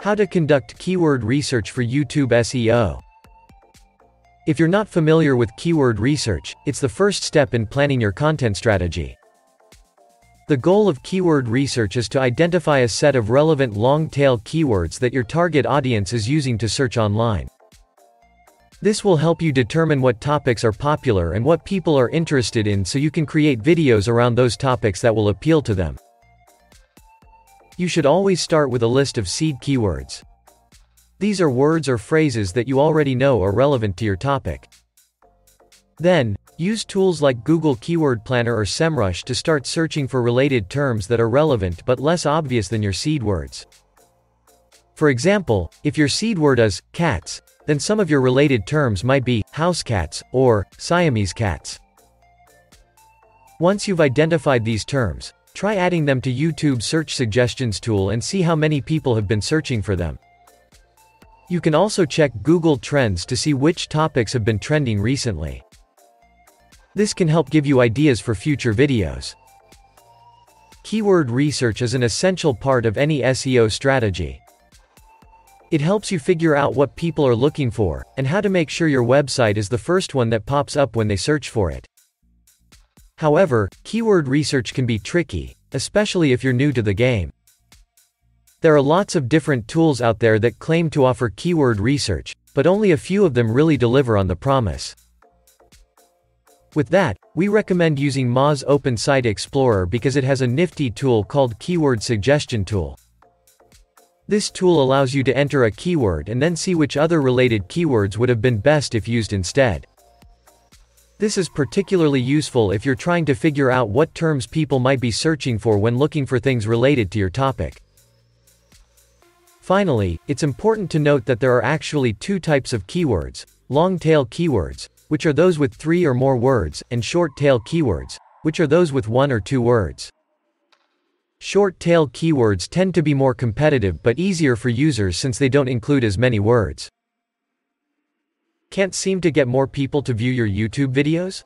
How to conduct keyword research for YouTube SEO. If you're not familiar with keyword research, it's the first step in planning your content strategy. The goal of keyword research is to identify a set of relevant long-tail keywords that your target audience is using to search online. This will help you determine what topics are popular and what people are interested in so you can create videos around those topics that will appeal to them. You should always start with a list of seed keywords. These are words or phrases that you already know are relevant to your topic. Then, use tools like Google Keyword Planner or SEMrush to start searching for related terms that are relevant but less obvious than your seed words. For example, if your seed word is cats, then some of your related terms might be house cats or Siamese cats. Once you've identified these terms, Try adding them to YouTube search suggestions tool and see how many people have been searching for them. You can also check Google Trends to see which topics have been trending recently. This can help give you ideas for future videos. Keyword research is an essential part of any SEO strategy. It helps you figure out what people are looking for, and how to make sure your website is the first one that pops up when they search for it. However, keyword research can be tricky, especially if you're new to the game. There are lots of different tools out there that claim to offer keyword research, but only a few of them really deliver on the promise. With that, we recommend using Moz Open Site Explorer because it has a nifty tool called Keyword Suggestion Tool. This tool allows you to enter a keyword and then see which other related keywords would have been best if used instead. This is particularly useful if you're trying to figure out what terms people might be searching for when looking for things related to your topic. Finally, it's important to note that there are actually two types of keywords, long-tail keywords, which are those with three or more words, and short-tail keywords, which are those with one or two words. Short-tail keywords tend to be more competitive but easier for users since they don't include as many words. Can't seem to get more people to view your YouTube videos?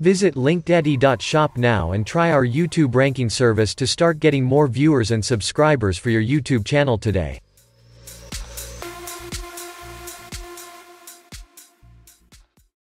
Visit linkdaddy.shop now and try our YouTube ranking service to start getting more viewers and subscribers for your YouTube channel today.